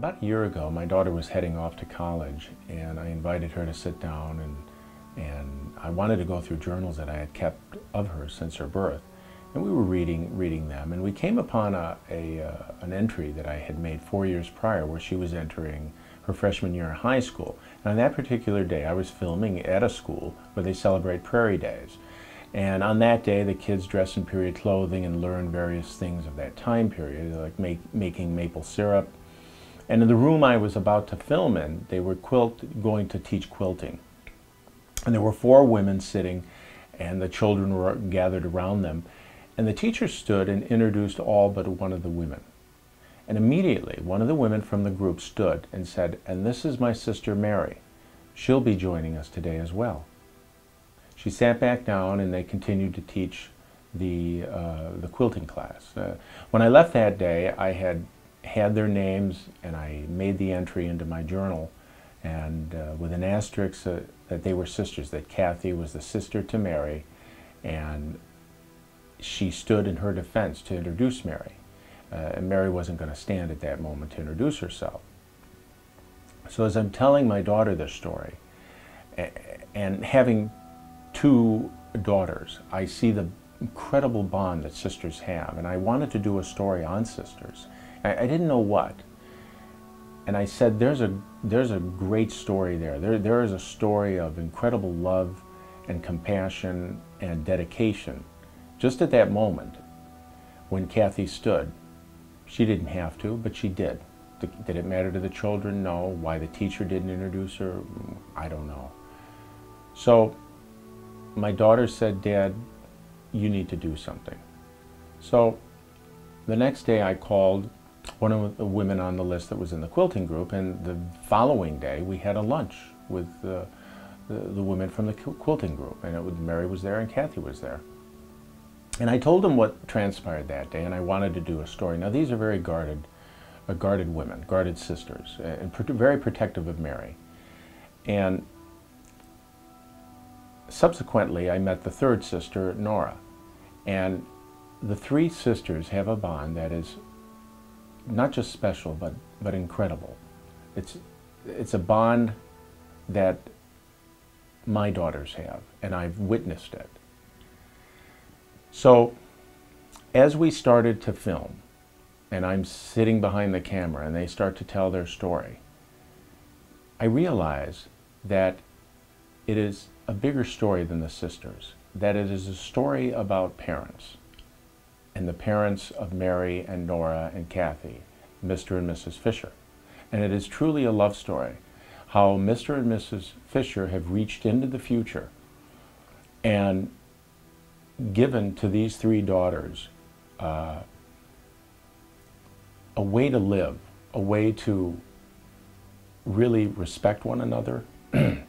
About a year ago, my daughter was heading off to college, and I invited her to sit down, and, and I wanted to go through journals that I had kept of her since her birth. And we were reading, reading them, and we came upon a, a uh, an entry that I had made four years prior where she was entering her freshman year in high school. And on that particular day, I was filming at a school where they celebrate Prairie Days. And on that day, the kids dress in period clothing and learn various things of that time period, like make, making maple syrup. And in the room I was about to film in, they were quilt, going to teach quilting. And there were four women sitting, and the children were gathered around them. And the teacher stood and introduced all but one of the women. And immediately, one of the women from the group stood and said, And this is my sister Mary. She'll be joining us today as well. She sat back down and they continued to teach the, uh, the quilting class. Uh, when I left that day, I had had their names and I made the entry into my journal and uh, with an asterisk uh, that they were sisters, that Kathy was the sister to Mary and she stood in her defense to introduce Mary. Uh, and Mary wasn't going to stand at that moment to introduce herself. So as I'm telling my daughter this story, and having two daughters, I see the incredible bond that sisters have. And I wanted to do a story on sisters. I, I didn't know what. And I said, there's a, there's a great story there. there. There is a story of incredible love and compassion and dedication. Just at that moment, when Kathy stood, she didn't have to, but she did. Did it matter to the children? No. Why the teacher didn't introduce her? I don't know. So my daughter said, Dad, you need to do something. So the next day I called one of the women on the list that was in the quilting group, and the following day we had a lunch with uh, the, the women from the quilting group, and it was, Mary was there and Kathy was there. And I told them what transpired that day, and I wanted to do a story. Now these are very guarded, uh, guarded women, guarded sisters, and very protective of Mary. And subsequently, I met the third sister, Nora. And the three sisters have a bond that is not just special, but, but incredible. It's, it's a bond that my daughters have, and I've witnessed it. So, as we started to film, and I'm sitting behind the camera and they start to tell their story, I realize that it is a bigger story than the sisters, that it is a story about parents and the parents of Mary and Nora and Kathy, Mr. and Mrs. Fisher. And it is truly a love story, how Mr. and Mrs. Fisher have reached into the future and given to these three daughters uh, a way to live, a way to really respect one another to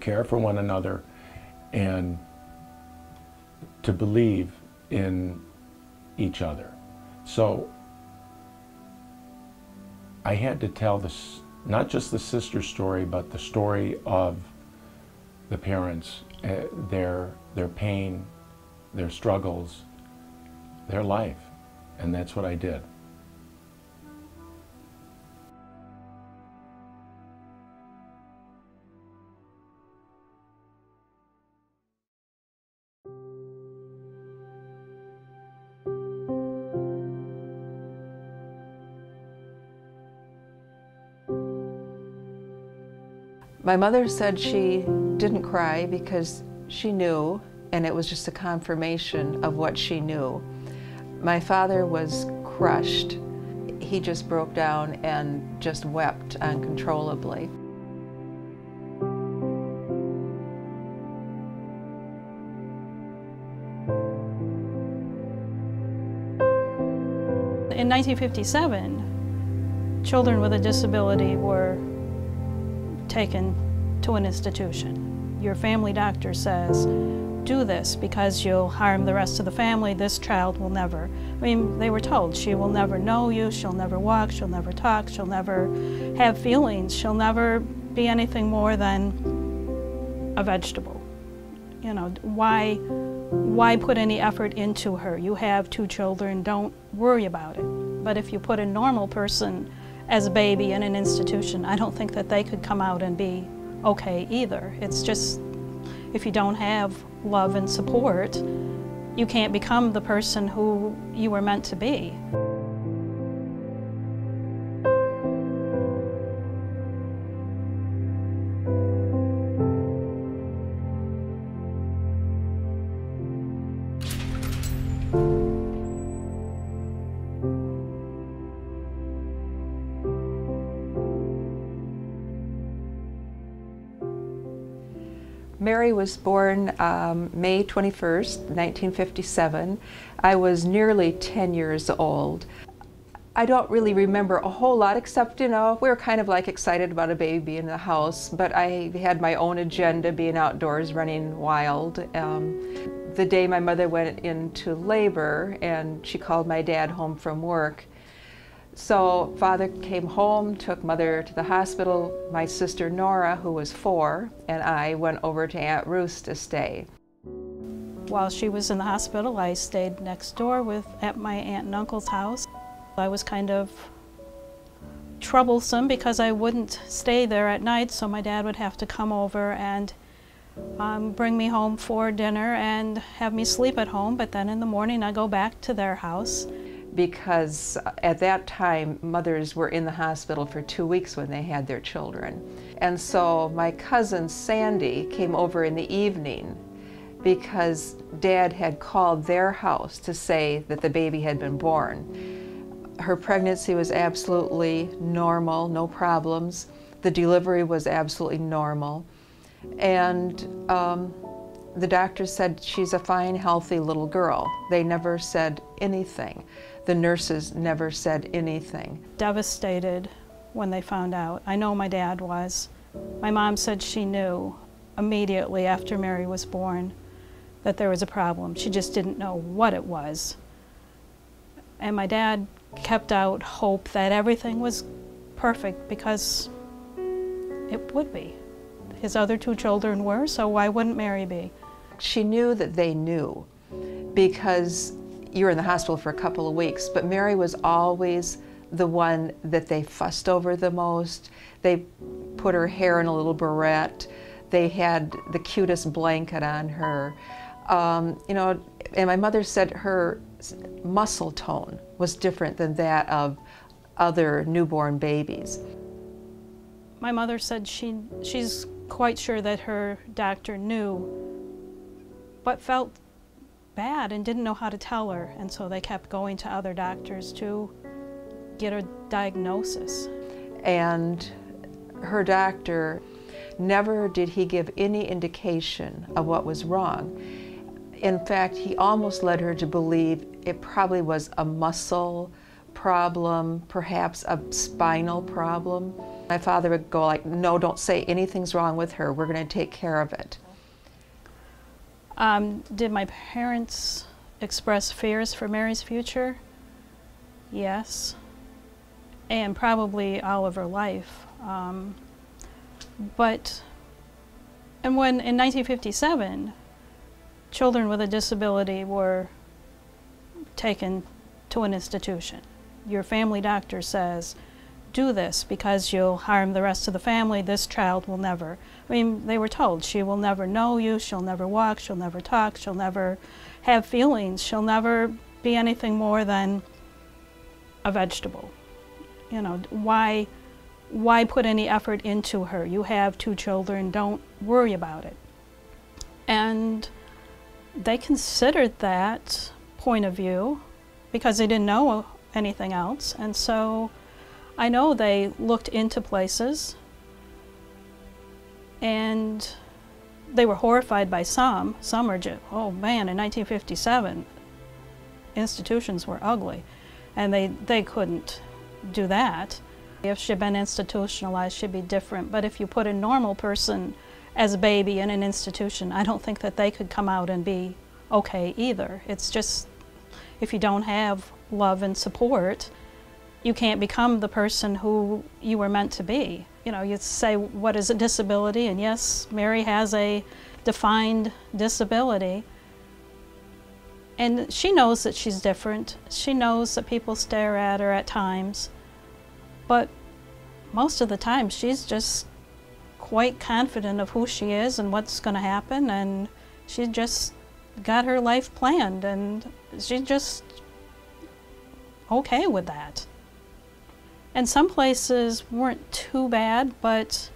care for one another and to believe in each other. So I had to tell this, not just the sister story, but the story of the parents, uh, their, their pain, their struggles, their life. And that's what I did. My mother said she didn't cry because she knew, and it was just a confirmation of what she knew. My father was crushed. He just broke down and just wept uncontrollably. In 1957, children with a disability were taken to an institution. Your family doctor says, do this because you'll harm the rest of the family. This child will never. I mean, they were told she will never know you, she'll never walk, she'll never talk, she'll never have feelings, she'll never be anything more than a vegetable. You know, why, why put any effort into her? You have two children, don't worry about it. But if you put a normal person as a baby in an institution, I don't think that they could come out and be okay either. It's just if you don't have love and support, you can't become the person who you were meant to be. Mary was born um, May 21st, 1957. I was nearly 10 years old. I don't really remember a whole lot except, you know, we were kind of like excited about a baby in the house, but I had my own agenda being outdoors, running wild. Um, the day my mother went into labor and she called my dad home from work, so father came home, took mother to the hospital. My sister Nora, who was four, and I went over to Aunt Ruth's to stay. While she was in the hospital, I stayed next door with at my aunt and uncle's house. I was kind of troublesome because I wouldn't stay there at night, so my dad would have to come over and um, bring me home for dinner and have me sleep at home. But then in the morning, I go back to their house because at that time mothers were in the hospital for two weeks when they had their children. And so my cousin Sandy came over in the evening because dad had called their house to say that the baby had been born. Her pregnancy was absolutely normal, no problems. The delivery was absolutely normal. And um, the doctor said she's a fine, healthy little girl. They never said anything. The nurses never said anything. Devastated when they found out. I know my dad was. My mom said she knew immediately after Mary was born that there was a problem. She just didn't know what it was. And my dad kept out hope that everything was perfect because it would be. His other two children were, so why wouldn't Mary be? She knew that they knew because you were in the hospital for a couple of weeks, but Mary was always the one that they fussed over the most. They put her hair in a little barrette. They had the cutest blanket on her. Um, you know, and my mother said her muscle tone was different than that of other newborn babies. My mother said she she's quite sure that her doctor knew but felt bad and didn't know how to tell her. And so they kept going to other doctors to get a diagnosis. And her doctor, never did he give any indication of what was wrong. In fact, he almost led her to believe it probably was a muscle problem, perhaps a spinal problem. My father would go like, no, don't say anything's wrong with her. We're going to take care of it. Um, did my parents express fears for Mary's future? Yes. And probably all of her life. Um, but, and when in 1957, children with a disability were taken to an institution. Your family doctor says, do this because you'll harm the rest of the family. This child will never. I mean, they were told she will never know you, she'll never walk, she'll never talk, she'll never have feelings, she'll never be anything more than a vegetable. You know, why, why put any effort into her? You have two children, don't worry about it. And they considered that point of view because they didn't know anything else. And so I know they looked into places and they were horrified by some. Some are just, oh man, in 1957, institutions were ugly and they, they couldn't do that. If she'd been institutionalized, she'd be different. But if you put a normal person as a baby in an institution, I don't think that they could come out and be okay either. It's just, if you don't have love and support, you can't become the person who you were meant to be. You know, you say, what is a disability? And yes, Mary has a defined disability. And she knows that she's different. She knows that people stare at her at times. But most of the time she's just quite confident of who she is and what's going to happen and she just got her life planned and she's just okay with that. And some places weren't too bad, but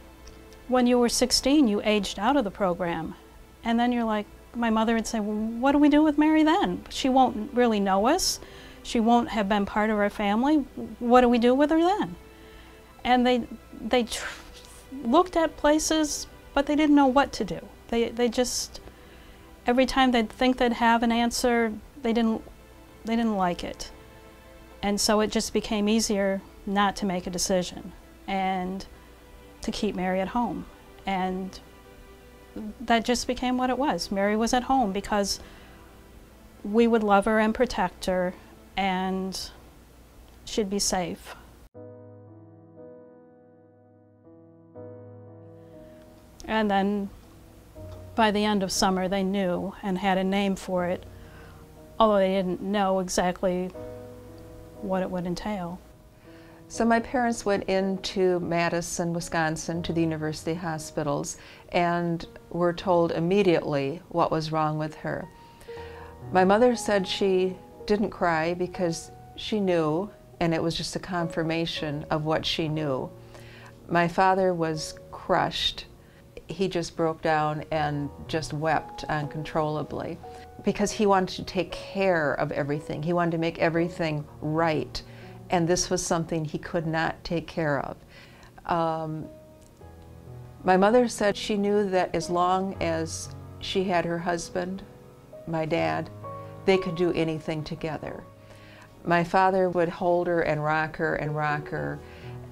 when you were 16, you aged out of the program. And then you're like, my mother would say, well, what do we do with Mary then? She won't really know us. She won't have been part of our family. What do we do with her then? And they, they looked at places, but they didn't know what to do. They, they just, every time they'd think they'd have an answer, they didn't, they didn't like it. And so it just became easier not to make a decision and to keep Mary at home. And that just became what it was. Mary was at home because we would love her and protect her and she'd be safe. And then by the end of summer, they knew and had a name for it, although they didn't know exactly what it would entail. So my parents went into Madison, Wisconsin to the university hospitals and were told immediately what was wrong with her. My mother said she didn't cry because she knew and it was just a confirmation of what she knew. My father was crushed. He just broke down and just wept uncontrollably because he wanted to take care of everything. He wanted to make everything right and this was something he could not take care of. Um, my mother said she knew that as long as she had her husband, my dad, they could do anything together. My father would hold her and rock her and rock her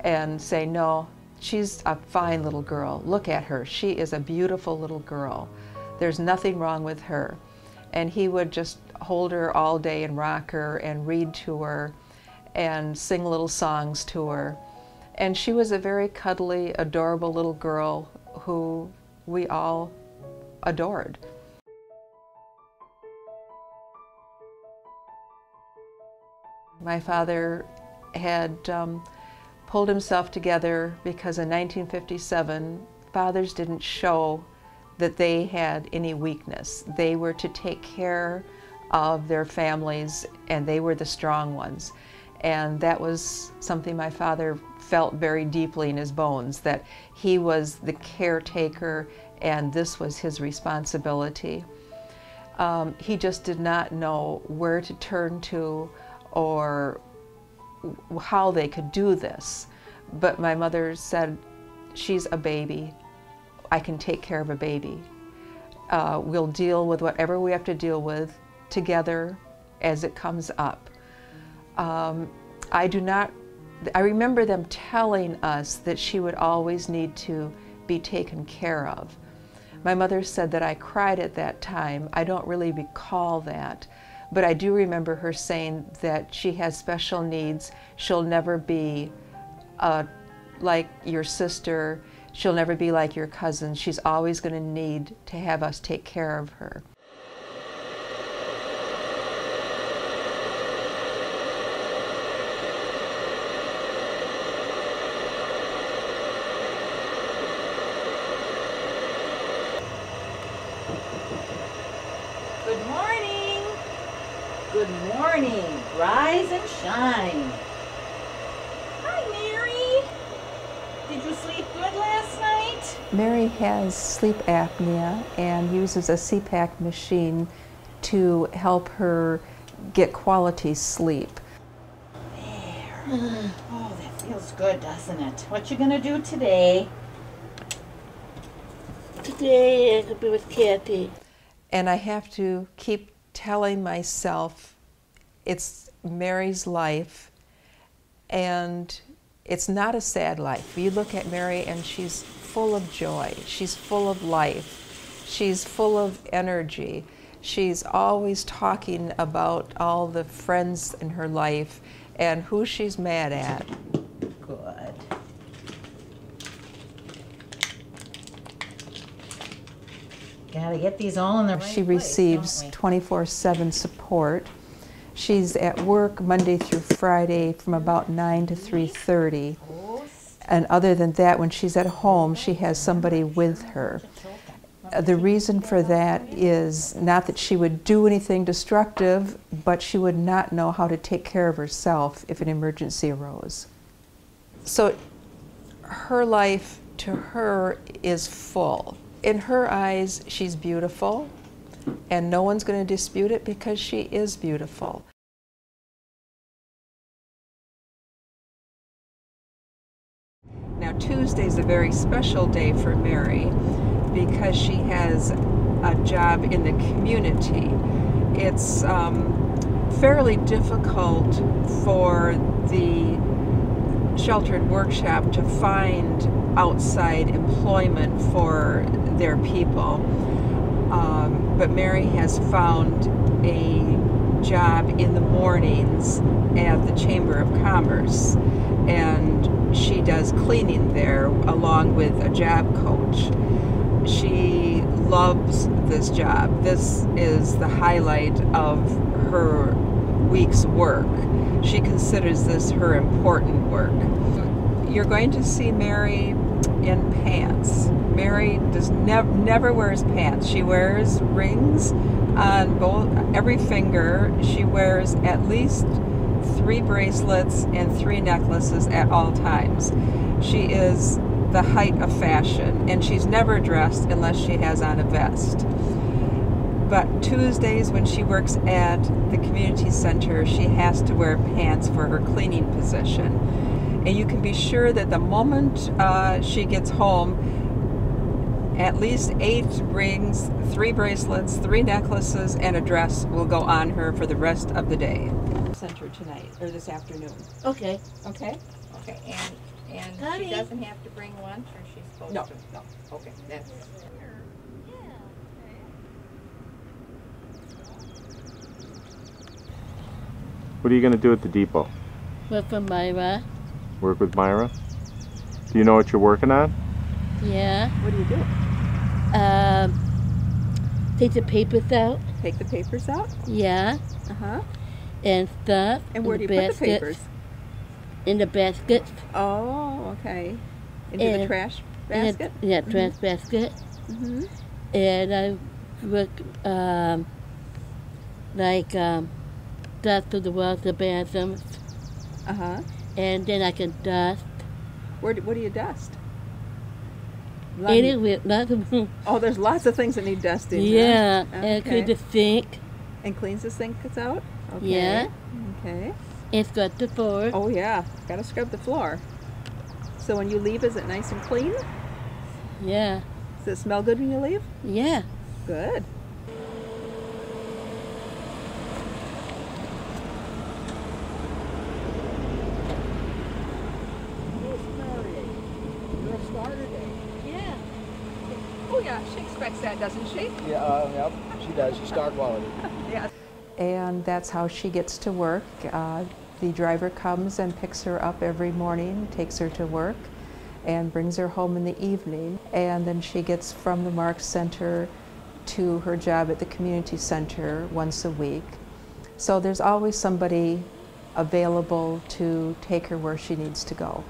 and say, no, she's a fine little girl. Look at her. She is a beautiful little girl. There's nothing wrong with her. And he would just hold her all day and rock her and read to her and sing little songs to her. And she was a very cuddly, adorable little girl who we all adored. My father had um, pulled himself together because in 1957, fathers didn't show that they had any weakness. They were to take care of their families and they were the strong ones. And that was something my father felt very deeply in his bones, that he was the caretaker and this was his responsibility. Um, he just did not know where to turn to or how they could do this. But my mother said, she's a baby. I can take care of a baby. Uh, we'll deal with whatever we have to deal with together as it comes up. Um, I do not, I remember them telling us that she would always need to be taken care of. My mother said that I cried at that time. I don't really recall that, but I do remember her saying that she has special needs. She'll never be uh, like your sister. She'll never be like your cousin. She's always going to need to have us take care of her. Rise and shine. Hi, Mary. Did you sleep good last night? Mary has sleep apnea and uses a CPAP machine to help her get quality sleep. There. Oh, that feels good, doesn't it? What you gonna do today? Today I'm gonna be with Kathy. And I have to keep telling myself it's Mary's life, and it's not a sad life. You look at Mary and she's full of joy, she's full of life, she's full of energy. She's always talking about all the friends in her life and who she's mad at. Good. Gotta get these all in the right She receives 24 7 support. She's at work Monday through Friday from about 9 to 3.30. And other than that, when she's at home, she has somebody with her. Uh, The reason for that is not that she would do anything destructive, but she would not know how to take care of herself if an emergency arose. So her life to her is full. In her eyes, she's beautiful, and no one's going to dispute it because she is beautiful. Now, Tuesday's a very special day for Mary because she has a job in the community. It's um, fairly difficult for the sheltered workshop to find outside employment for their people. Um, but Mary has found a job in the mornings at the Chamber of Commerce, and she does cleaning there along with a job coach. She loves this job. This is the highlight of her week's work. She considers this her important work. You're going to see Mary in pants. Mary does never never wears pants. She wears rings on both every finger. She wears at least three bracelets and three necklaces at all times. She is the height of fashion, and she's never dressed unless she has on a vest. But Tuesdays, when she works at the community center, she has to wear pants for her cleaning position. And you can be sure that the moment uh, she gets home, at least eight rings, three bracelets, three necklaces, and a dress will go on her for the rest of the day. Center tonight, or this afternoon. Okay. Okay? Okay, and, and Honey. she doesn't have to bring lunch, or she's supposed No, to? no. Okay, that's. What are you going to do at the depot? Work for Myra. Work with Myra? Do you know what you're working on? Yeah. What do you do? Um, take the papers out. Take the papers out? Yeah. Uh huh. And stuff. And where do in you the put the basket- papers? In the basket. Oh, okay. Into the And- trash in the- basket? yeah, trash basket. Mm-hmm. And I work, um, like, um, dust to the walls, the bathrooms. Uh huh. And then I can dust. Where do, what do you dust? Anyway, lots of, Oh, there's lots of things that need dusting. yeah. And clean Okay. the sink. And cleans the sink out? Okay. Yeah. Okay. And scrub the floor. Oh, yeah. Gotta scrub the floor. So when you leave, is it nice and clean? Yeah. Does it smell good when you leave? Yeah. Good. Yeah. Oh, yeah. She expects that, doesn't she? Yeah, uh, yep, she. She's star quality. Yeah. And that's how she gets to work. Uh, the driver comes and picks her up every morning, takes her to work, and brings her home in the evening. And then she gets from the Marks Center to her job at the community center once a week. So there's always somebody available to take her where she needs to go.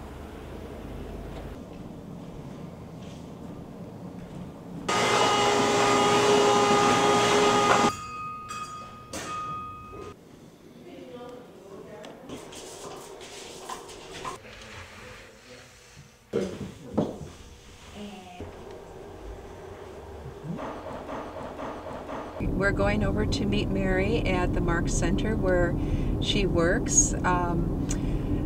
We're going over to meet Mary at the Mark Center where she works. Um,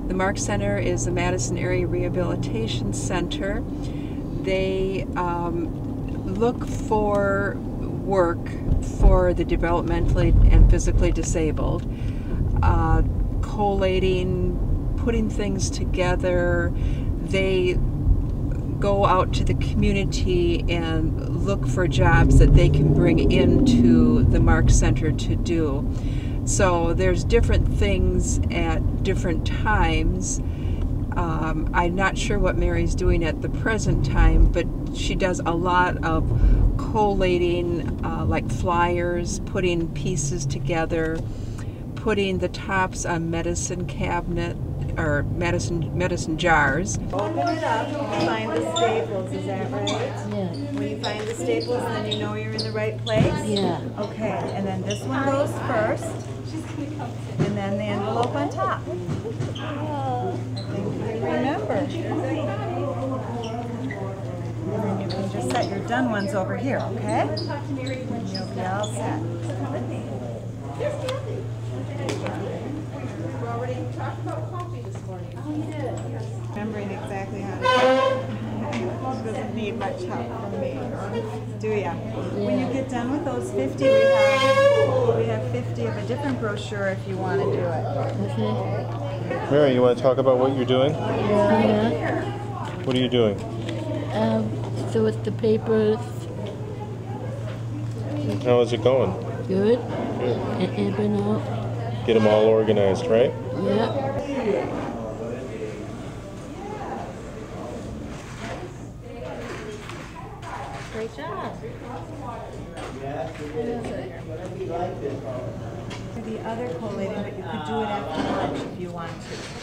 the Mark Center is a Madison Area Rehabilitation Center. They um, look for work for the developmentally and physically disabled, uh, collating, putting things together. They go out to the community and look for jobs that they can bring into the Mark Center to do. So there's different things at different times. Um, I'm not sure what Mary's doing at the present time, but she does a lot of collating, uh, like flyers, putting pieces together, putting the tops on medicine cabinet or medicine medicine jars. Open it up, find the staples, is that right? Find the staples, and then you know you're in the right place? Yeah. Okay, and then this one goes first, and then the envelope on top. Remember. And then you can just set your done ones over here, okay? And you'll be all set. Remembering exactly how to doesn't need much help from me, do ya? When you get done with those 50, we have we have 50 of a different brochure if you want to do it. Okay. Mary, you want to talk about what you're doing? Yeah. What are you doing? Um, so with the papers, How is it going? good. And even out. Get them all organized, right? Yeah. Great job. The other collating, but you could do it after lunch if you want to.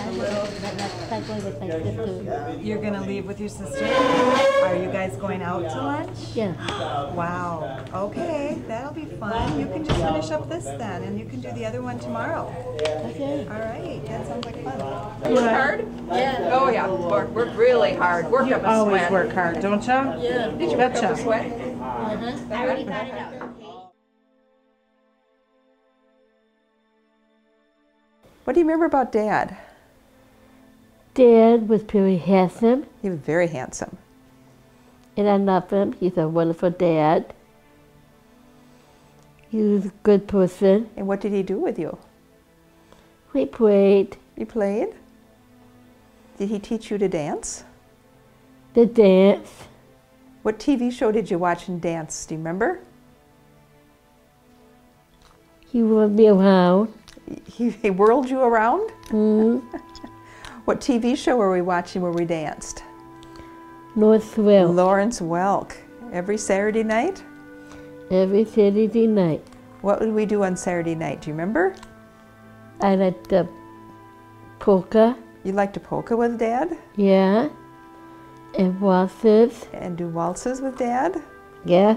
I will, but not I'm going with my sister. You're gonna leave with your sister? Are you guys going out to lunch? Yeah. Wow, okay, that'll be fun. You can just finish up this then, and you can do the other one tomorrow. Okay. All right, that sounds like fun. Work hard? Yeah. Oh yeah, work, work really hard. Work up a sweat. Always sweat. work hard, don't ya? Yeah. Did you work up a sweat? Uh-huh. I already got it out. What do you remember about Dad? Dad was very handsome, He was very handsome. and I love him. He's a wonderful dad. He was a good person. And what did he do with you? We played You played? Did he teach you to dance? the dance. What TV show did you watch and dance? Do you remember? He would be around. He, he whirled you around? Mm. What TV show were we watching where we danced? Northwell Lawrence Welk. Every Saturday night? every Saturday night. What would we do on Saturday night? Do you remember? I like the polka, You liked to polka with Dad yeah, and waltzes, and do waltzes with Dad? yeah.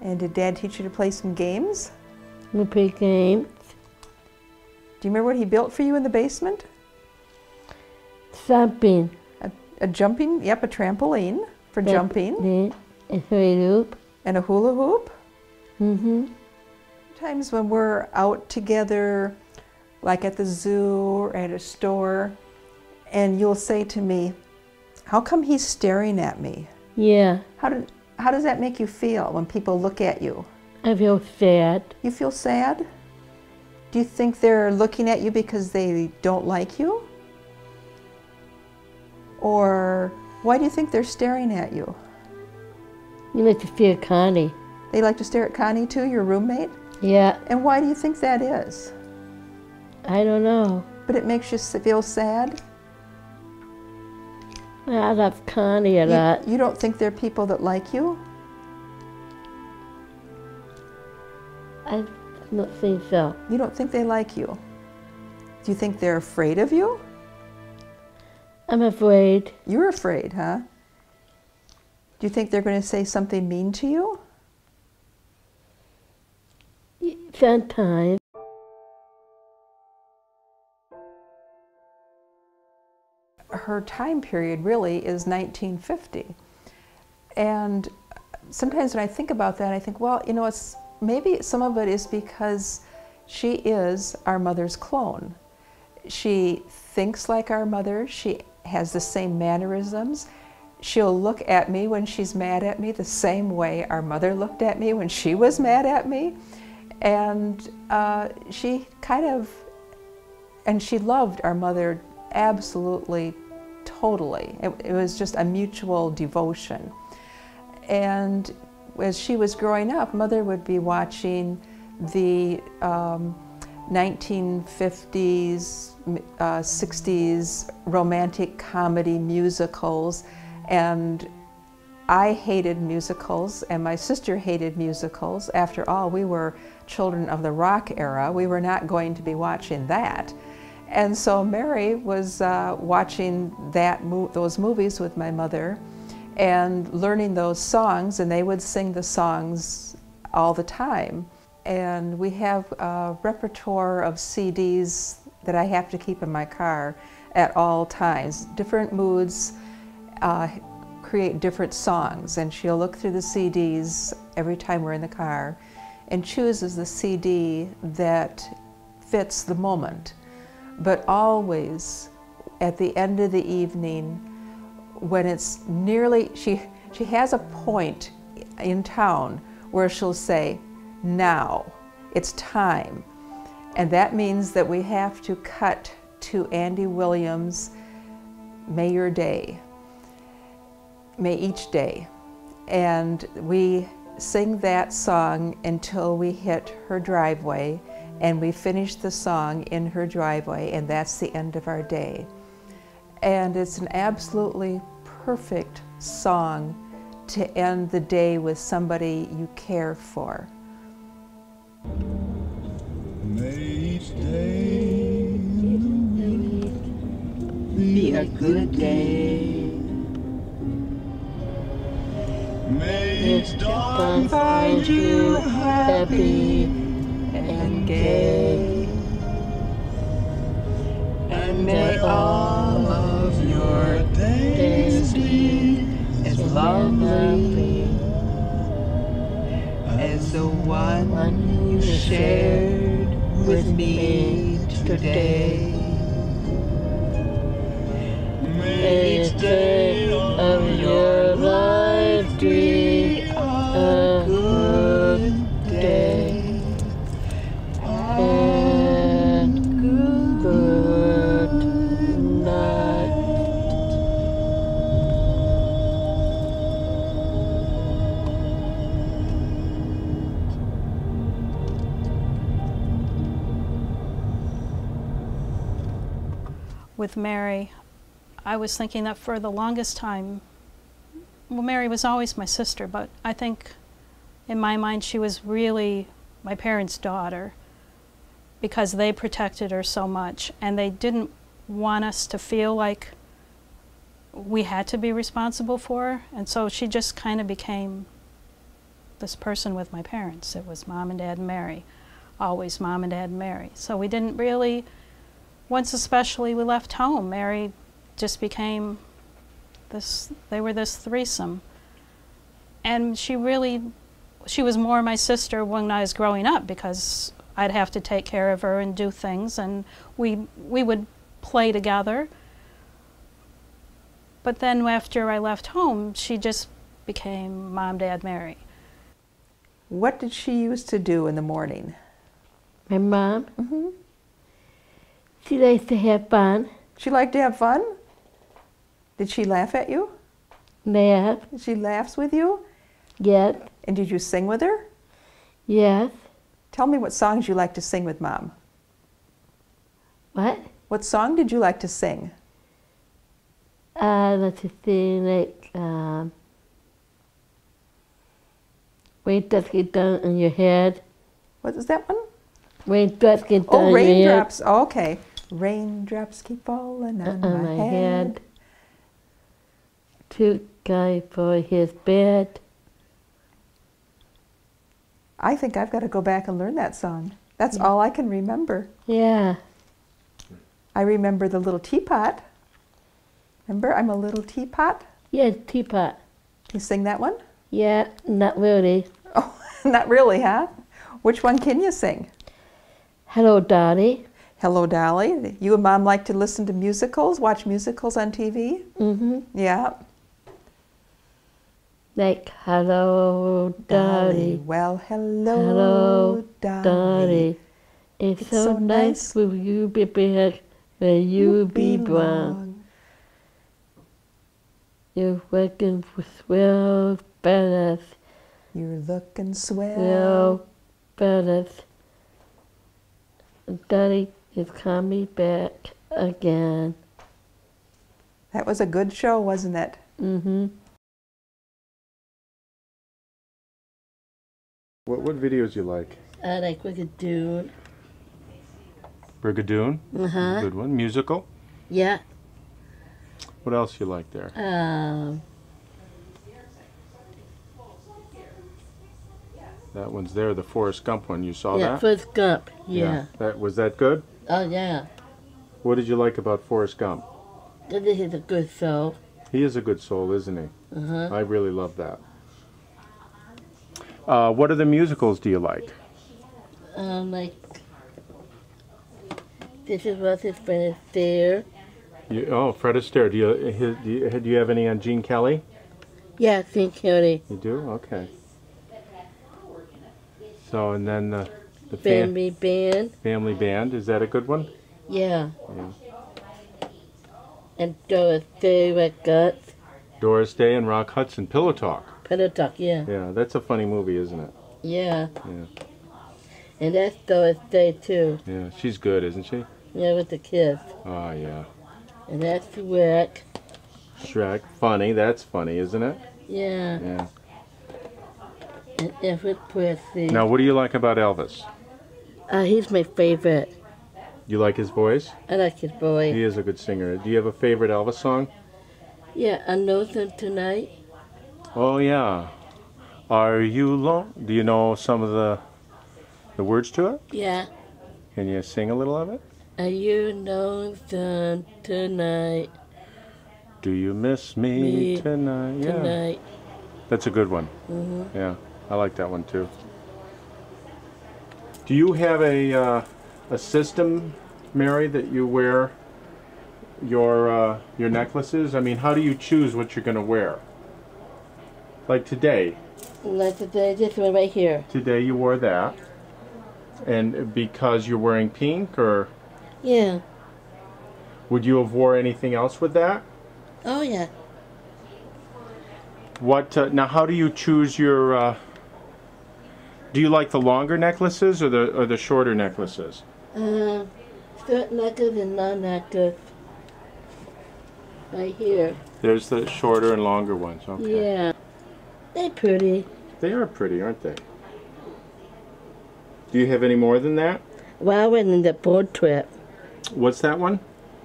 And did Dad teach you to play some games? We play games, Do you remember what he built for you in the basement? jumping, A, a jumping, yep, a trampoline for jumping a hula hoop. and a hula hoop. Mm-hmm. Times when we're out together, like at the zoo or at a store, and you'll say to me, How come he's staring at me? Yeah, How, did, how does that make you feel when people look at you? I feel sad. You feel sad? Do you think they're looking at you because they don't like you? Or why do you think they're staring at you? You like to feel Connie. They like to stare at Connie too, your roommate? Yeah, And why do you think that is? I don't know. But it makes you feel sad? I love Connie a lot. You, you don't think they're people that like you? I don't think so. You don't think they like you? Do you think they're afraid of you? I'm afraid. You're afraid, huh? Do you think they're going to say something mean to you? Sometimes. her time period really is 1950. And sometimes when I think about that, I think, well, you know, it's maybe some of it is because she is our mother's clone. She thinks like our mother. She has the same mannerisms. She'll look at me when she's mad at me the same way our mother looked at me when she was mad at me. And uh, she kind of, and she loved our mother absolutely, totally. It, it was just a mutual devotion. And as she was growing up, mother would be watching the um, 1950s, uh, 60s romantic comedy musicals, and I hated musicals, and my sister hated musicals. After all, we were children of the rock era. We were not going to be watching that. And so Mary was uh, watching that mo- those movies with my mother and learning those songs, and they would sing the songs all the time. And we have a repertoire of CDs that I have to keep in my car at all times. Different moods uh, create different songs, and she'll look through the CDs every time we're in the car and chooses the CD that fits the moment. But always at the end of the evening, when it's nearly, she, she has a point in town where she'll say, now, it's time. And that means that we have to cut to Andy Williams' May Your Day, May Each Day. And we sing that song until we hit her driveway and we finish the song in her driveway and that's the end of our day. And it's an absolutely perfect song to end the day with somebody you care for. May each day in the week be a good day. May each dawn find you happy and gay. And may all of your days be as lovely as the one you shared with me today. May each day of your Mary, I was thinking that for the longest time, well, Mary was always my sister, but I think in my mind she was really my parents' daughter because they protected her so much and they didn't want us to feel like we had to be responsible for her. And so she just kind of became this person with my parents. It was mom and dad and Mary, always mom and dad and Mary. So we didn't really once especially we left home, Mary just became this, they were this threesome. And she really, she was more my sister when I was growing up because I'd have to take care of her and do things and we, we would play together. But then after I left home, she just became mom, dad, Mary. What did she used to do in the morning? My mom, hmm she likes to have fun, She liked to have fun? Did she laugh at you? laugh, She laughs with you? yes, And did you sing with her? yes. Tell me what songs you like to sing with mom. What? What song did you like to sing? I like to sing like, um, raindrops get down on your head, What is that one? raindrops get down Oh, on your head. raindrops. Oh, okay. Raindrops keep falling on, on my, my head. head. Took guy for his bed. I think I've got to go back and learn that song. That's mm. all I can remember. Yeah, I remember the little teapot. Remember, I'm a little teapot. yeah, teapot. You sing that one? Yeah, not really. Oh, not really, huh? Which one can you sing? Hello, Daddy. Hello, Dolly. You and Mom like to listen to musicals, watch musicals on TV? Mm-hmm. Yeah. Like, hello, Dolly. Well, hello, Hello, Dolly. Daddy. It's, It's so, so nice will you be back where you be brown. You're working for swell fellas, You're looking swell. swell fellas. Daddy is coming back again. That was a good show, wasn't it? Mm-hmm. What what videos you like? I like Wicked Dude. Brigadoon. Uh huh. Good one. Musical. Yeah. What else you like there? Um. That one's there, the Forrest Gump one. You saw yeah. that? Forrest Gump. Yeah. That was that good? Oh yeah. What did you like about Forrest Gump? This is a good soul. He is a good soul, isn't he? Uh huh. I really love that. Uh, what other musicals do you like? Um, like this is what his friend is there. You, oh, Fred Astaire. Do you, his, do you do you have any on Gene Kelly? Yeah, Gene Kelly. You do? Okay. So and then the the fam- Family band. family band is that a good one? Yeah. Yeah. And Doris Day with Guts. Doris Day and Rock Hudson Pillow Talk. Pillow Talk, yeah. Yeah, that's a funny movie, isn't it? Yeah. Yeah. And that's Doris Day too. Yeah, she's good, isn't she? Yeah, with the kids. Oh yeah. And that's Rick. Shrek, funny. That's funny, isn't it? Yeah. Yeah. And Everett Presley. Now, what do you like about Elvis? Uh, he's my favorite. You like his voice? I like his voice. He is a good singer. Do you have a favorite Elvis song? Yeah, I know them tonight. Oh yeah. Are you alone? Do you know some of the the words to it? Yeah. Can you sing a little of it? Are you lonesome tonight? Do you miss me, Me tonight? Yeah. That's a good one. Mm -hmm. Yeah, I like that one too. Do you have a uh, a system, Mary, that you wear your uh, your necklaces? I mean, how do you choose what you're going to wear? Like today, Like today, this one right here. today you wore that, and because you're wearing pink, or Yeah. would you have wore anything else with that? Oh yeah. What uh, now? How do you choose your? Uh, do you like the longer necklaces or the or the shorter necklaces? Um, short necklace and long necklace. Right here. There's the shorter and longer ones. Okay. Yeah. They're pretty. They are pretty, aren't they? Do you have any more than that? Well, I went on the boat trip What's that one?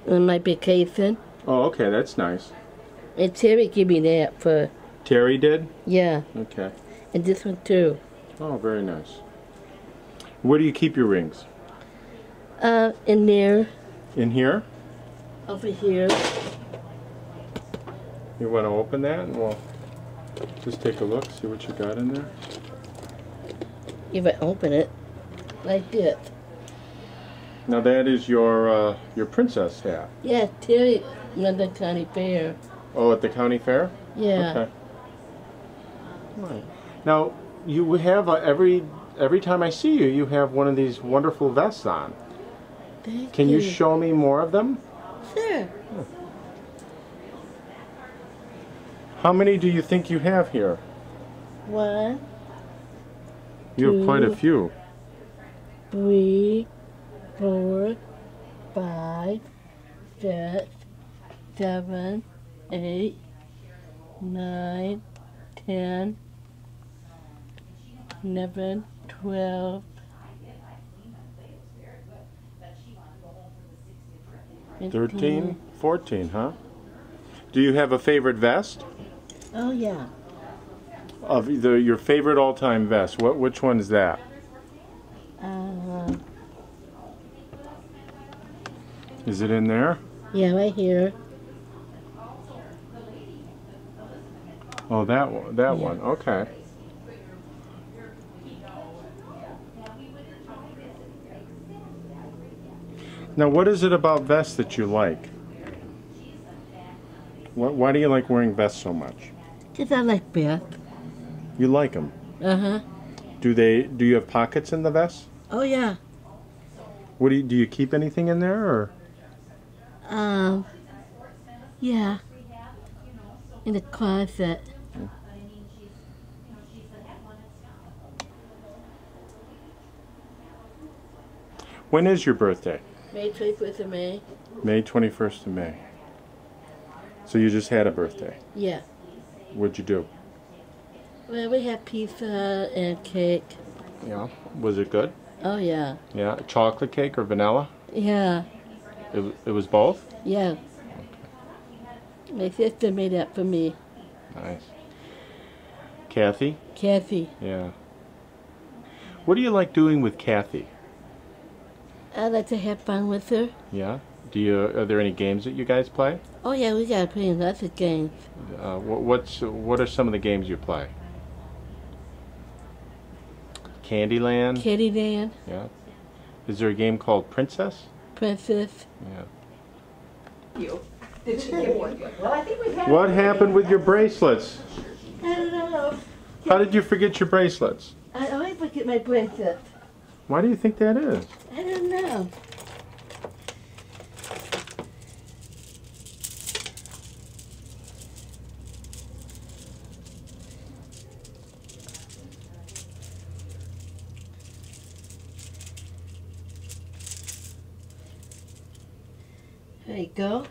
on my vacation, Oh, okay, that's nice. and Terry gave me that for Terry did? yeah, Okay. and this one too. Oh, very nice. Where do you keep your rings? Uh, in there, In here? over here. You want to open that and we'll just take a look, see what you got in there? If I open it, like this. Now that is your uh, your princess hat. Yeah, Terry, London County Fair. Oh, at the county fair? Yeah. Okay. Right. Now you have uh, every every time I see you, you have one of these wonderful vests on. Thank Can you show me more of them? Sure. How many do you think you have here? One, You have quite a few. three, four, five, six, seven, eight, nine, ten, eleven, twelve. Thirteen, fourteen, huh? Do you have a favorite vest? Oh yeah. Of either your favorite all-time vest. What which one is that? Uh, Is it in there? yeah, right here. Oh, that one. That Yeah. one. Okay. Now, what is it about vests that you like? Why, why do you like wearing vests so much? Cause I like Beth. You like them. Uh huh. Do they? Do you have pockets in the vest? Oh yeah. What do you, do you keep anything in there or? Um. Yeah. In the closet. When is your birthday? May 21st of May. May 21st of May. So you just had a birthday. Yeah. What'd you do? Well, we had pizza and cake. Yeah. Was it good? Oh yeah. Yeah. Chocolate cake or vanilla? Yeah, It, it was both? yeah. My sister made that for me. Nice. Kathy? Kathy. Yeah. What do you like doing with Kathy? I like to have fun with her. Yeah? Do you, are there any games that you guys play? Oh yeah, we gotta play lots of games. Uh, what, what's, what are some of the games you play? Candyland? Candyland, Yeah. Is there a game called Princess? Princess. Yeah. Did she give one? Well, I think we've had. What happened with your bracelets? I don't know. How did you forget your bracelets? I always forget my bracelet. Why do you think that is? I don't know. There you go.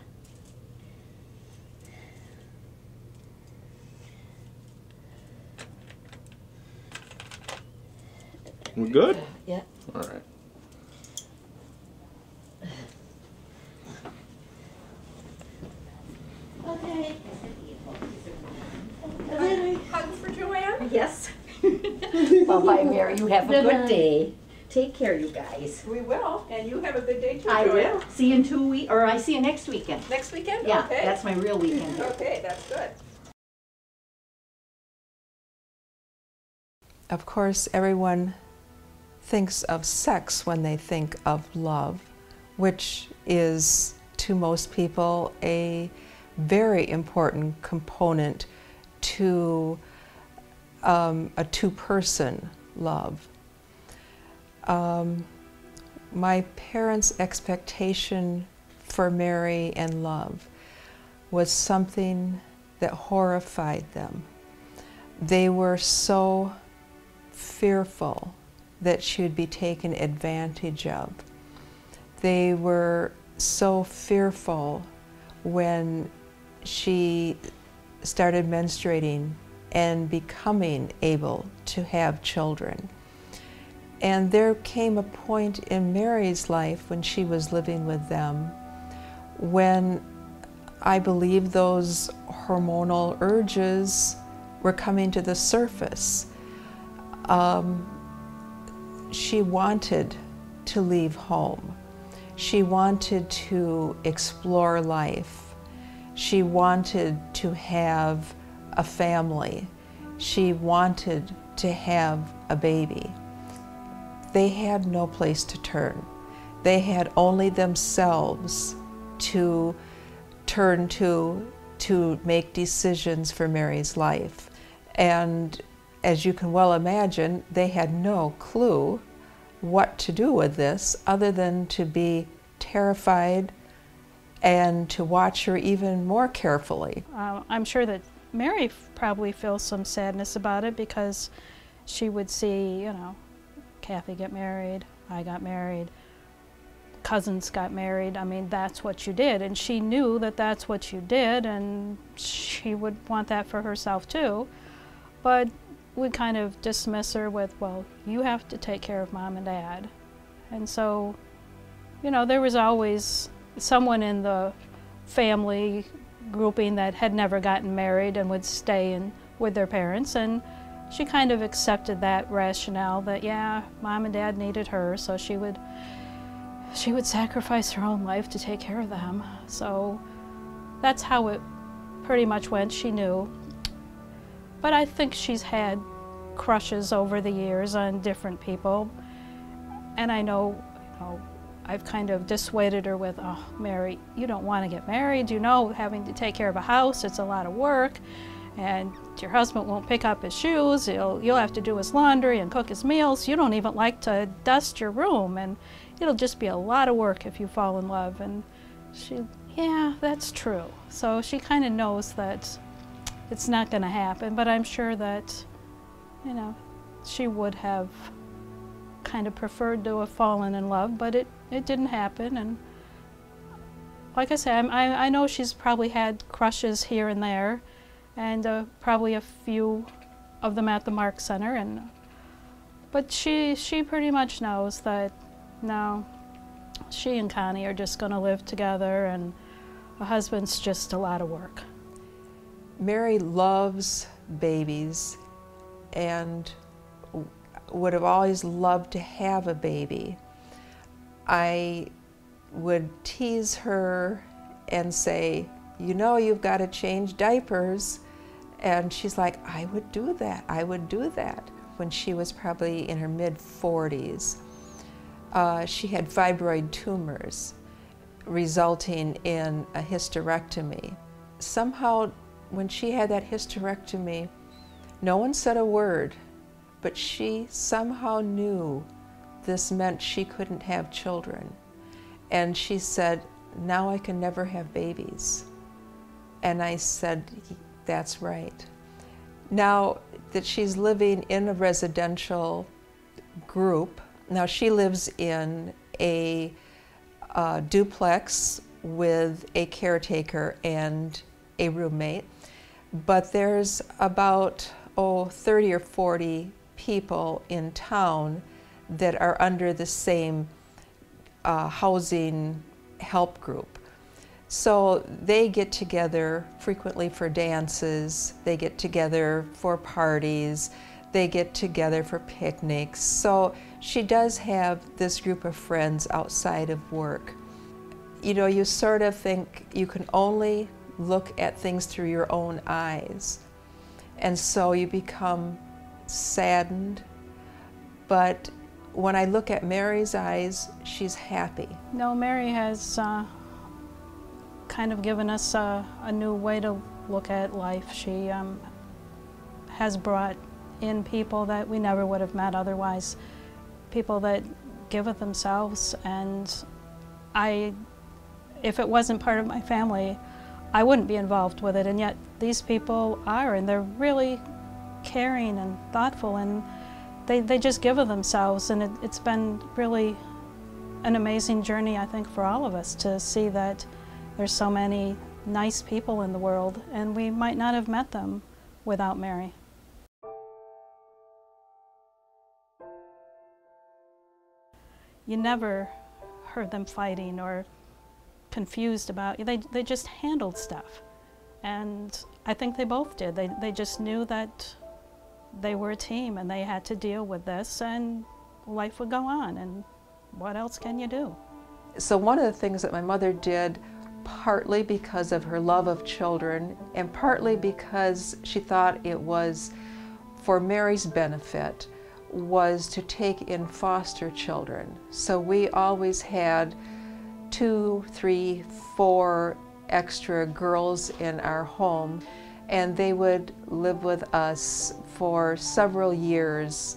We're good? Yeah. All right. Okay. Hugs for Joanne? Yes. Well, bye, Mary. You have a good day. Take care, you guys. We will, and you have a good day too, I Joanne. will. See you in two weeks, or I see you next weekend. Next weekend? Yeah, Okay. that's my real weekend. Okay, that's good. Of course, everyone thinks of sex when they think of love, which is to most people a very important component to um, a two person love. Um, my parents' expectation for Mary and love was something that horrified them. They were so fearful that she would be taken advantage of. They were so fearful when she started menstruating and becoming able to have children. And there came a point in Mary's life when she was living with them when I believe those hormonal urges were coming to the surface. Um, she wanted to leave home. She wanted to explore life. She wanted to have a family. She wanted to have a baby. They had no place to turn. They had only themselves to turn to to make decisions for Mary's life. And as you can well imagine, they had no clue what to do with this other than to be terrified and to watch her even more carefully. Uh, I'm sure that Mary probably feels some sadness about it because she would see, you know, Kathy get married, I got married, cousins got married. I mean, that's what you did. And she knew that that's what you did, and she would want that for herself too. But we kind of dismiss her with, well, you have to take care of mom and dad. And so, you know, there was always someone in the family grouping that had never gotten married and would stay in with their parents and she kind of accepted that rationale that yeah mom and dad needed her so she would she would sacrifice her own life to take care of them. So that's how it pretty much went she knew. But i think she's had crushes over the years on different people. And i know you know I've kind of dissuaded her with, oh, Mary, you don't want to get married. You know, having to take care of a house, it's a lot of work. And your husband won't pick up his shoes. He'll, you'll have to do his laundry and cook his meals. You don't even like to dust your room. And it'll just be a lot of work if you fall in love. And she, yeah, that's true. So she kind of knows that it's not going to happen. But I'm sure that, you know, she would have kind of preferred to have fallen in love, but it, it didn't happen. And like I said, I, I know she's probably had crushes here and there, and uh, probably a few of them at the Mark Center. And but she she pretty much knows that no, she and Connie are just going to live together, and a husband's just a lot of work. Mary loves babies and would have always loved to have a baby. I would tease her and say, You know, you've got to change diapers. And she's like, I would do that. I would do that. When she was probably in her mid 40s, uh, she had fibroid tumors resulting in a hysterectomy. Somehow, when she had that hysterectomy, no one said a word, but she somehow knew this meant she couldn't have children. And she said, Now I can never have babies. And I said, That's right. Now that she's living in a residential group, now she lives in a uh, duplex with a caretaker and a roommate, but there's about, oh, 30 or 40 people in town that are under the same uh, housing help group. So they get together frequently for dances, they get together for parties, they get together for picnics. So she does have this group of friends outside of work. You know, you sort of think you can only look at things through your own eyes. And so you become saddened. But when I look at Mary's eyes, she's happy. No, Mary has uh, kind of given us a, a, new way to look at life. She um, has brought in people that we never would have met otherwise, people that give of themselves. And I, if it wasn't part of my family, I wouldn't be involved with it. And yet these people are, and they're really caring and thoughtful, and they, they just give of themselves. And it, it's been really an amazing journey, I think, for all of us to see that there's so many nice people in the world, and we might not have met them without Mary. You never heard them fighting or confused about they they just handled stuff and I think they both did they they just knew that they were a team and they had to deal with this and life would go on and what else can you do? So one of the things that my mother did partly because of her love of children and partly because she thought it was for Mary's benefit was to take in foster children. So we always had two, three, four extra girls in our home, and they would live with us for several years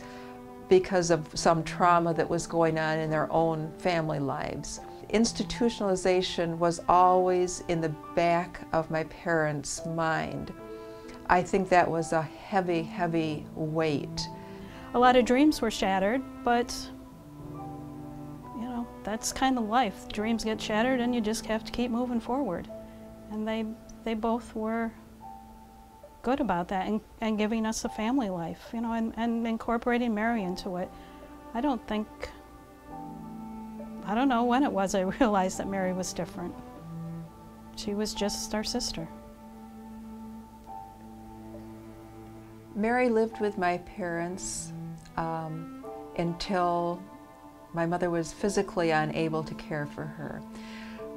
because of some trauma that was going on in their own family lives. Institutionalization was always in the back of my parents' mind. I think that was a heavy, heavy weight. A lot of dreams were shattered, but you know, that's kind of life. Dreams get shattered and you just have to keep moving forward. And they, they both were good about that and, and giving us a family life, you know, and, and incorporating Mary into it. I don't think, I don't know when it was I realized that Mary was different. She was just our sister. Mary lived with my parents um, until my mother was physically unable to care for her.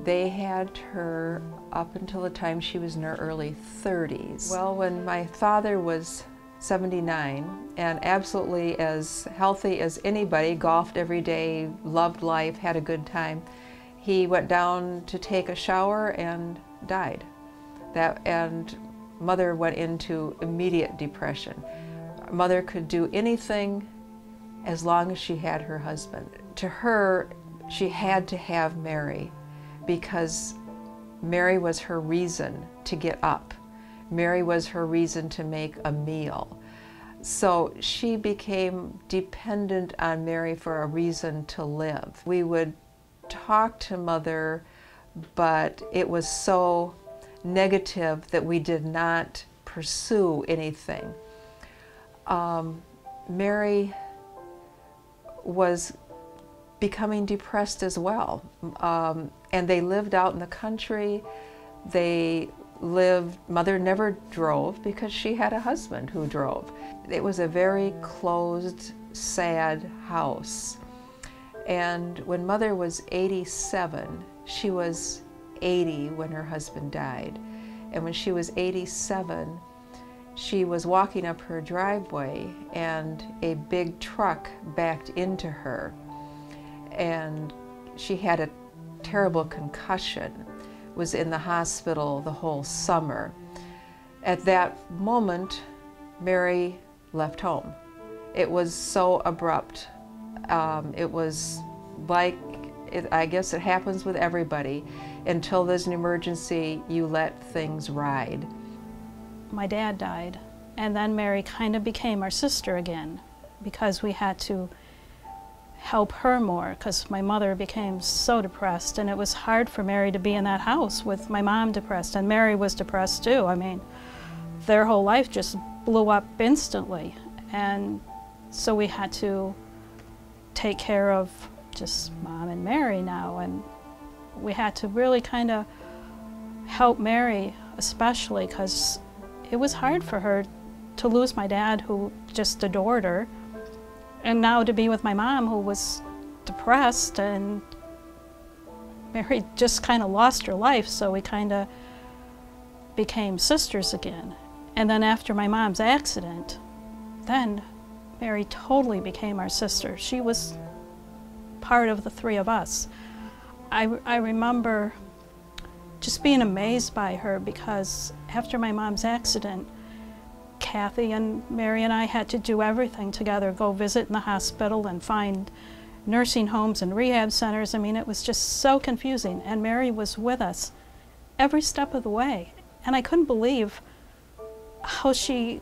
They had her up until the time she was in her early 30s. Well, when my father was 79 and absolutely as healthy as anybody, golfed every day, loved life, had a good time, he went down to take a shower and died. That, and mother went into immediate depression. Mother could do anything as long as she had her husband to her, she had to have Mary because Mary was her reason to get up. Mary was her reason to make a meal. So she became dependent on Mary for a reason to live. We would talk to Mother, but it was so negative that we did not pursue anything. Um, Mary was becoming depressed as well. Um, and they lived out in the country. They lived, mother never drove because she had a husband who drove. It was a very closed, sad house. And when mother was 87, she was 80 when her husband died. And when she was 87, she was walking up her driveway and a big truck backed into her. And she had a terrible concussion, was in the hospital the whole summer. At that moment, Mary left home. It was so abrupt. Um, it was like, it, I guess it happens with everybody. Until there's an emergency, you let things ride. My dad died, and then Mary kind of became our sister again because we had to help her more because my mother became so depressed and it was hard for Mary to be in that house with my mom depressed and Mary was depressed too. I mean, their whole life just blew up instantly and so we had to take care of just mom and Mary now and we had to really kind of help Mary especially because it was hard for her to lose my dad who just adored her and now to be with my mom who was depressed and Mary just kind of lost her life so we kind of became sisters again. And then after my mom's accident then Mary totally became our sister. She was part of the three of us. I, I remember just being amazed by her because after my mom's accident Kathy and Mary and I had to do everything together, go visit in the hospital and find nursing homes and rehab centers. I mean, it was just so confusing. And Mary was with us every step of the way. And I couldn't believe how she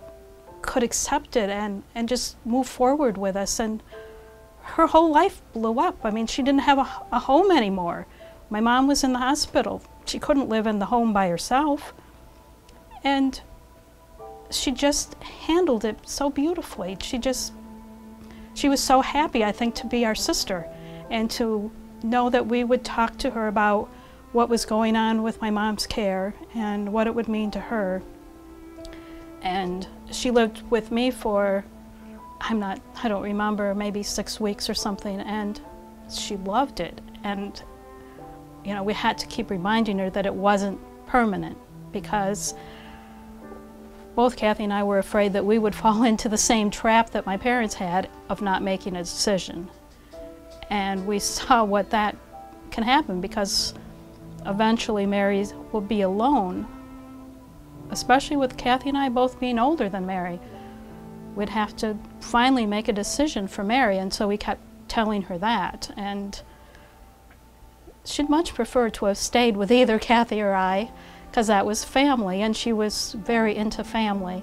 could accept it and, and just move forward with us. And her whole life blew up. I mean, she didn't have a, a home anymore. My mom was in the hospital. She couldn't live in the home by herself. And she just handled it so beautifully. She just, she was so happy, I think, to be our sister and to know that we would talk to her about what was going on with my mom's care and what it would mean to her. And she lived with me for, I'm not, I don't remember, maybe six weeks or something, and she loved it. And, you know, we had to keep reminding her that it wasn't permanent because both Kathy and I were afraid that we would fall into the same trap that my parents had of not making a decision. And we saw what that can happen because eventually Mary will be alone, especially with Kathy and I both being older than Mary. We'd have to finally make a decision for Mary, and so we kept telling her that. And she'd much prefer to have stayed with either Kathy or I because that was family, and she was very into family.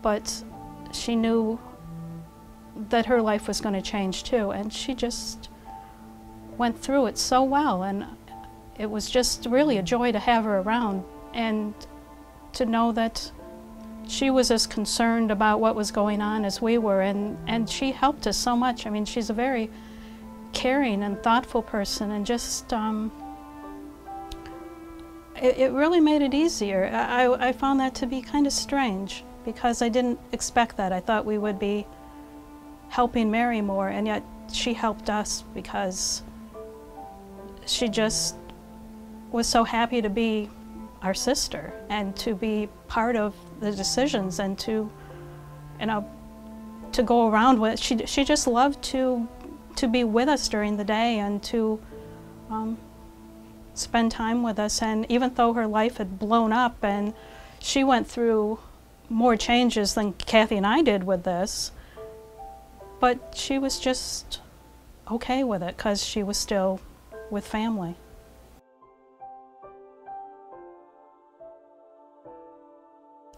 But she knew that her life was going to change too, and she just went through it so well, and it was just really a joy to have her around and to know that she was as concerned about what was going on as we were, and, and she helped us so much. I mean, she's a very caring and thoughtful person, and just um, it, it really made it easier. I, I found that to be kind of strange because I didn't expect that. I thought we would be helping Mary more, and yet she helped us because she just was so happy to be our sister and to be part of the decisions and to, you know, to go around with. She she just loved to to be with us during the day and to um, spend time with us. And even though her life had blown up and she went through more changes than Kathy and I did with this, but she was just okay with it because she was still with family.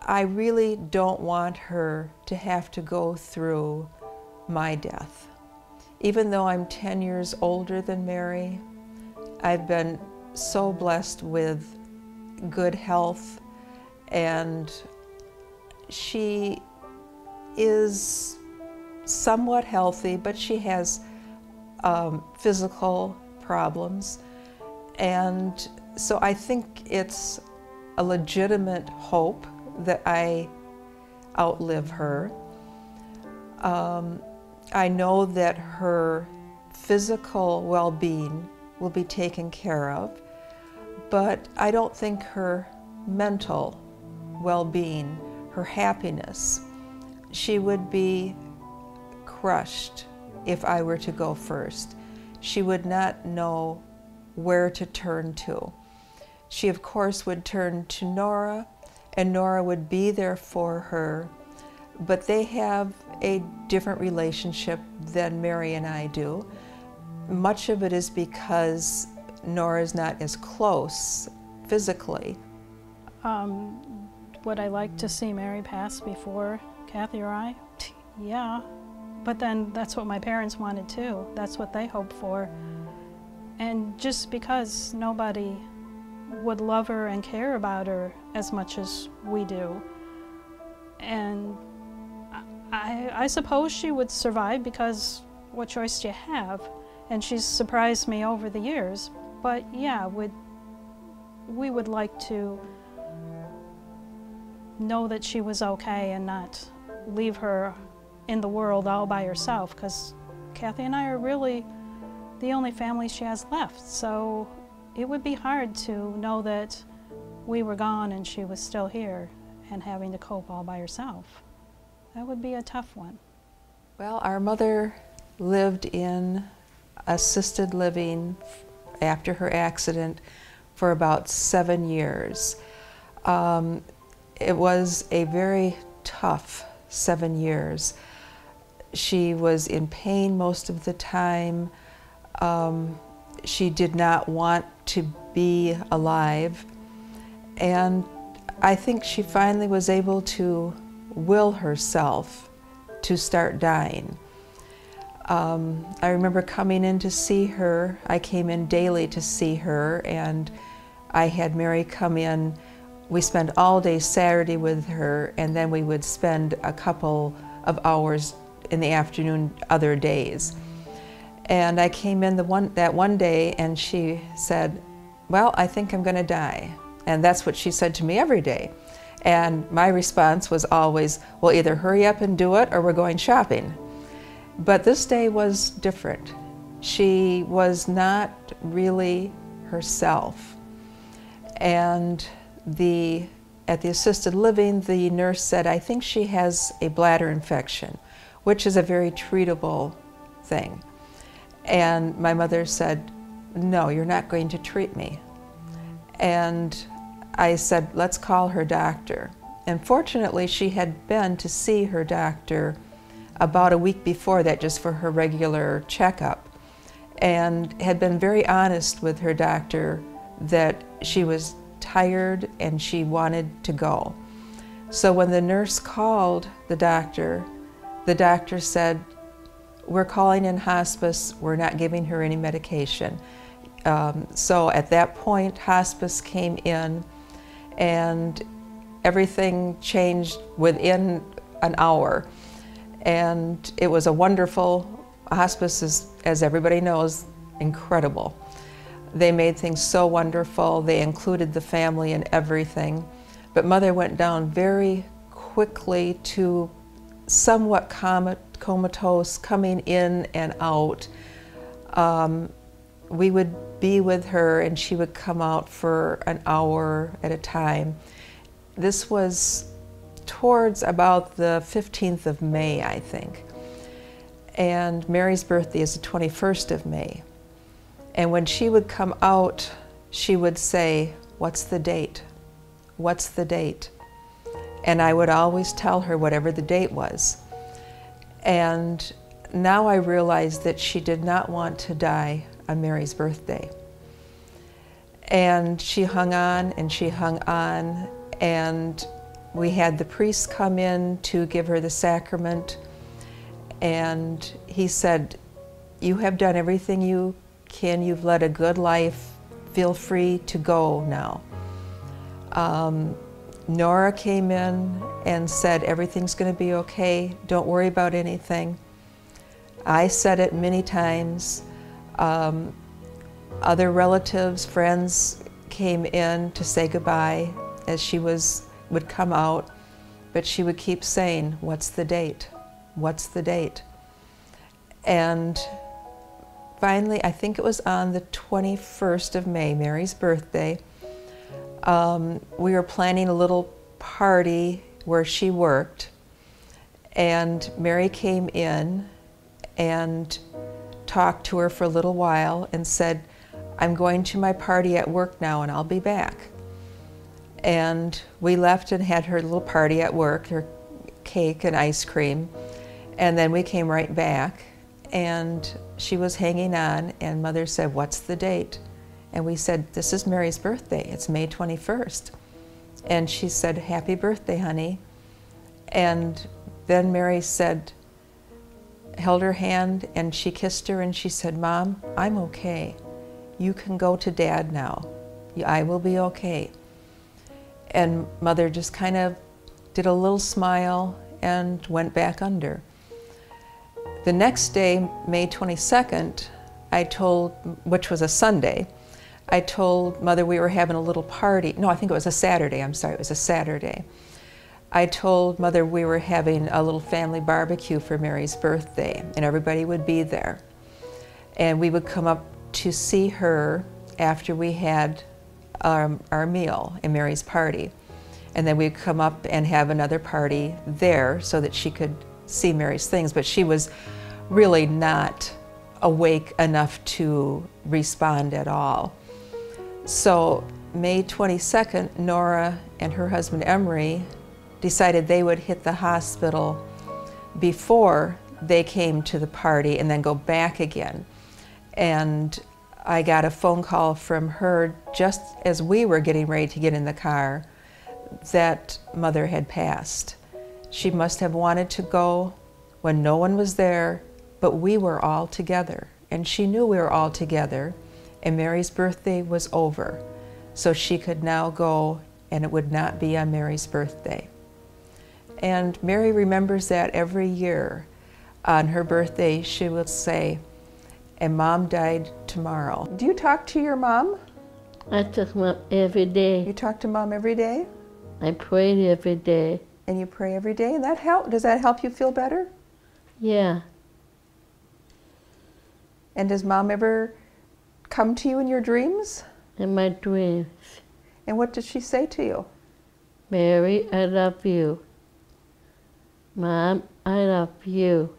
I really don't want her to have to go through my death. Even though I'm 10 years older than Mary, I've been so blessed with good health and she is somewhat healthy, but she has um, physical problems. And so I think it's a legitimate hope that I outlive her. Um, I know that her physical well being will be taken care of, but I don't think her mental well being, her happiness, she would be crushed if I were to go first. She would not know where to turn to. She, of course, would turn to Nora, and Nora would be there for her, but they have a different relationship than Mary and I do. Much of it is because Nora is not as close physically. Um, would I like to see Mary pass before Kathy or I? Yeah, but then that's what my parents wanted too. That's what they hoped for. And just because nobody would love her and care about her as much as we do. And I, I suppose she would survive because what choice do you have? And she's surprised me over the years. But yeah, would we would like to know that she was okay and not leave her in the world all by herself because Kathy and I are really the only family she has left. So it would be hard to know that we were gone and she was still here and having to cope all by herself. That would be a tough one. Well, our mother lived in assisted living after her accident for about seven years. Um, it was a very tough seven years. She was in pain most of the time. Um, she did not want to be alive. And I think she finally was able to will herself to start dying. Um, I remember coming in to see her. I came in daily to see her, and I had Mary come in. We spent all day Saturday with her, and then we would spend a couple of hours in the afternoon other days. And I came in the one, that one day and she said, Well, I think I'm going to die. And that's what she said to me every day. And my response was always, Well, either hurry up and do it or we're going shopping. But this day was different. She was not really herself. And the, at the assisted living, the nurse said, I think she has a bladder infection, which is a very treatable thing. And my mother said, No, you're not going to treat me. And I said, Let's call her doctor. And fortunately, she had been to see her doctor about a week before that, just for her regular checkup, and had been very honest with her doctor that she was tired and she wanted to go. So when the nurse called the doctor, the doctor said, we're calling in hospice, we're not giving her any medication. Um, so at that point, hospice came in and everything changed within an hour. And it was a wonderful, hospice is, as everybody knows, incredible. They made things so wonderful. They included the family in everything. But mother went down very quickly to somewhat comatose, coming in and out. Um, we would be with her and she would come out for an hour at a time. This was towards about the 15th of May, I think. And Mary's birthday is the 21st of May. And when she would come out, she would say, What's the date? What's the date? And I would always tell her whatever the date was. And now I realize that she did not want to die on Mary's birthday. And she hung on and she hung on, and we had the priest come in to give her the sacrament. And he said, You have done everything you can, you've led a good life, feel free to go now. Um, Nora came in and said, Everything's going to be okay. Don't worry about anything. I said it many times. Um, other relatives, friends came in to say goodbye as she was would come out, but she would keep saying, "What's the date? What's the date?" And finally, I think it was on the 21st of May, Mary's birthday, um, we were planning a little party where she worked, and Mary came in and talked to her for a little while and said, I'm going to my party at work now and I'll be back. And we left and had her little party at work, her cake and ice cream. And then we came right back and she was hanging on and mother said, what's the date? And we said, this is Mary's birthday, it's May 21st. And she said, happy birthday, honey. And then Mary said, held her hand and she kissed her and she said, Mom, I'm okay. You can go to dad now. I will be okay. And mother just kind of did a little smile and went back under. The next day, May 22nd, I told, which was a Sunday, I told mother we were having a little party. No, I think it was a Saturday. I'm sorry, it was a Saturday. I told mother we were having a little family barbecue for Mary's birthday and everybody would be there. And we would come up to see her after we had our, our meal in Mary's party. And then we'd come up and have another party there so that she could see Mary's things, but she was really not awake enough to respond at all. So May 22nd, Nora and her husband Emery decided they would hit the hospital before they came to the party and then go back again. And I got a phone call from her just as we were getting ready to get in the car that mother had passed. She must have wanted to go when no one was there, but we were all together. And she knew we were all together, and Mary's birthday was over. So she could now go, and it would not be on Mary's birthday. And Mary remembers that every year. On her birthday, she will say, and mom died tomorrow. Do you talk to your mom? I talk to mom every day. You talk to mom every day? I pray every day. And you pray every day, and that help? Does that help you feel better? Yeah. And does mom ever come to you in your dreams? In my dreams. And what does she say to you? Mary, I love you. Mom, I love you.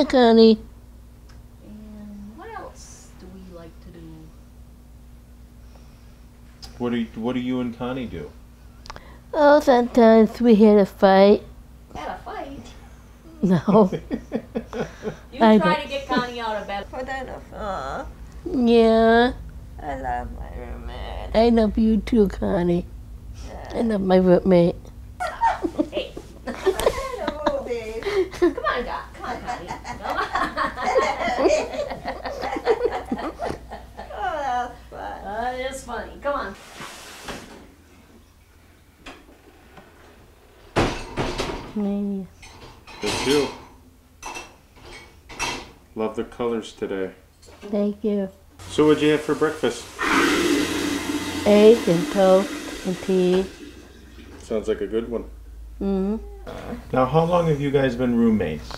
Hi, Connie. And what else do we like to do? What do you, What do you and Connie do? Oh, sometimes we had a fight. Had a fight. No. You I try don't- to get Connie out of bed. Put on a phone. yeah. I love my roommate. I love you too, Connie. I love my roommate. Hey, Hello, babe. come on, Doc. Come on, Connie. Come on. Oh, that's fun. That is funny. Come on. Me. Good too. Love the colors today. Thank you. So what'd you have for breakfast? Egg and toast and tea. Sounds like a good one. Mm-hmm. Now, how long have you guys been roommates?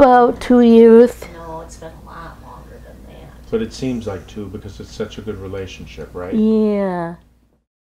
About two years. No, it's been a lot longer than that. But it seems like two because it's such a good relationship, right? Yeah.